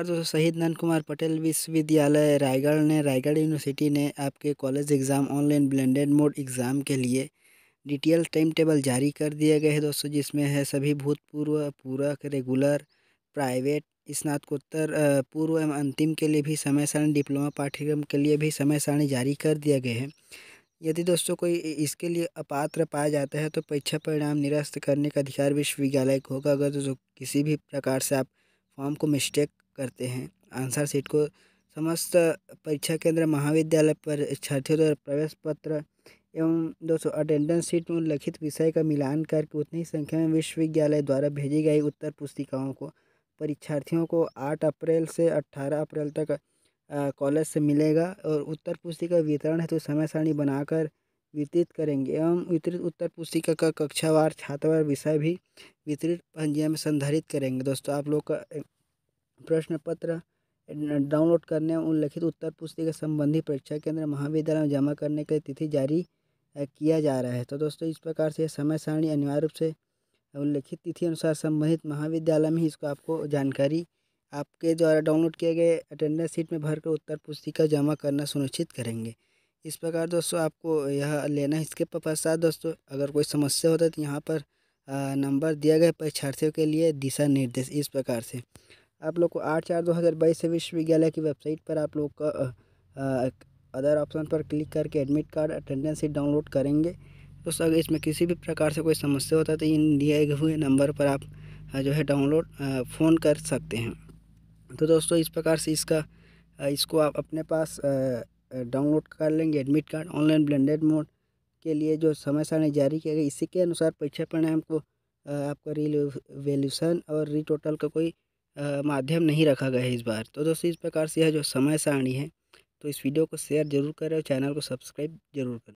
और दोस्तों शहीद नंद कुमार पटेल विश्वविद्यालय रायगढ़ ने, रायगढ़ यूनिवर्सिटी ने आपके college exam online blended mode exam के लिए डिटेल टाइम टेबल जारी कर दिया गया है दोस्तों, जिसमें है सभी भूतपूर्व, पूरक, रेगुलर, प्राइवेट, स्नातकोत्तर पूर्व एवं अंतिम के लिए भी समय सारणी, डिप्लोमा पाठ्यक्रम के लिए भी समय सारणी जारी कर दिया गया है। यदि दोस्तों कोई इसके लिए अपात्र पाया जाता है तो परीक्षा परिणाम निरस्त करने का अधिकार विश्वविद्यालय को होगा। अगर दोस्तों किसी भी प्रकार से आप फॉर्म को मिस्टेक करते हैं। आंसर सीट को समस्त परीक्षा केंद्र महाविद्यालय पर छात्रियों द्वारा प्रवेश पत्र एवं दोस्तों अटेंडेंस सीट में लिखित विषय का मिलान करके उतनी संख्या में विश्वविद्यालय द्वारा भेजी गई उत्तर पुस्तिकाओं को, परीक्षार्थियों को आठ अप्रैल से अट्ठारह अप्रैल तक कॉलेज से मिलेगा और उत्तर पुस्तिका वितरण है तो समय सारणी बनाकर वितरित करेंगे एवं वितरित उत्तर पुस्तिका का कक्षावार, छात्रवार विषय भी वितरित पंजिया में संधारित करेंगे। दोस्तों, आप लोग का प्रश्न पत्र डाउनलोड करने उल्लिखित उत्तर पुस्तिका संबंधी परीक्षा केंद्र महाविद्यालय में जमा करने के लिए तिथि जारी किया जा रहा है। तो दोस्तों, इस प्रकार से समय सारणी अनिवार्य रूप से उल्लिखित तिथि अनुसार संबंधित महाविद्यालय में इसको आपको जानकारी, आपके द्वारा डाउनलोड किए गए अटेंडेंस सीट में भरकर उत्तर पुस्तिका जमा करना सुनिश्चित करेंगे। इस प्रकार दोस्तों, आपको यह लेना है इसके पश्चात दोस्तों, अगर कोई समस्या होता है तो यहाँ पर नंबर दिया गया परीक्षार्थियों के लिए दिशा निर्देश, इस प्रकार से। आप लोग को आठ चार दो हज़ार बाईस से विश्वविद्यालय की वेबसाइट पर आप लोग का अदर ऑप्शन पर क्लिक करके admit card attendance sheet download करेंगे। तो अगर इसमें किसी भी प्रकार से कोई समस्या होता है तो इन दिए हुए नंबर पर आप जो है डाउनलोड फ़ोन कर सकते हैं। तो दोस्तों, इस प्रकार से इसका इसको आप अपने पास डाउनलोड कर लेंगे। Admit card online blended mode के लिए जो समय सारणी जारी किया गया, इसी के अनुसार परीक्षा परिणाम को आपका रिवेल्यूशन और रीटोटल का कोई माध्यम नहीं रखा गया है इस बार। तो दोस्तों, इस प्रकार से यह जो समय सारणी है तो इस वीडियो को शेयर ज़रूर करें और चैनल को सब्सक्राइब ज़रूर करें।